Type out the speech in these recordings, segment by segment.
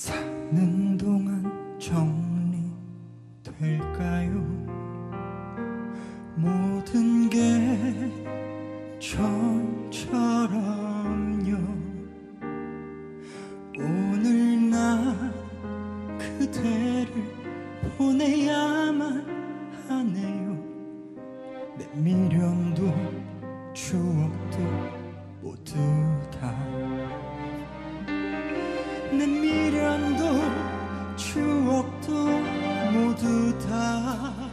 사는 동안 정리될까요? 모든 게 전처럼요. 오늘 나 그대를 보내야만 하네요. 내 미련도 추억도. 모두 다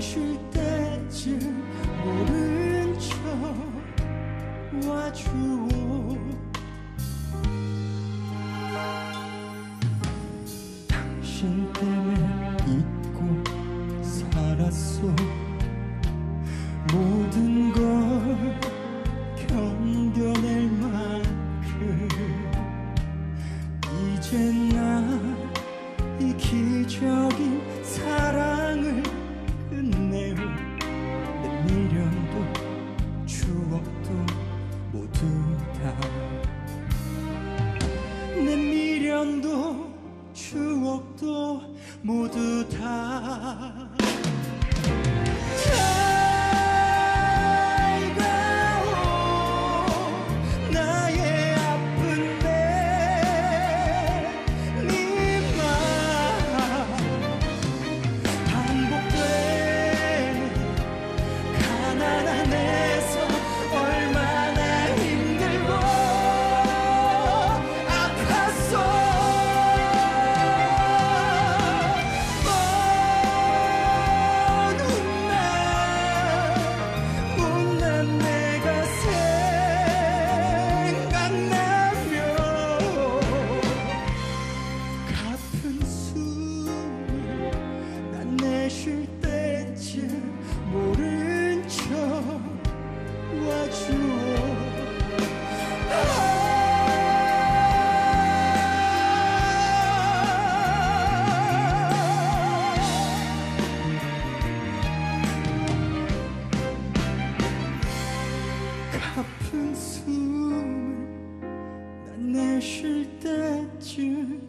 쉴 때쯤 모른 척 와주 추억도 모두 다. 내 미련도 추억도 모두 다 난 내쉴 때쯤 모른 척 와주오 가쁜 숨을 난 내쉴 때쯤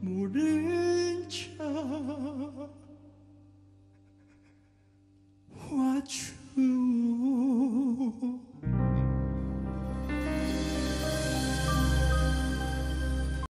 모른 척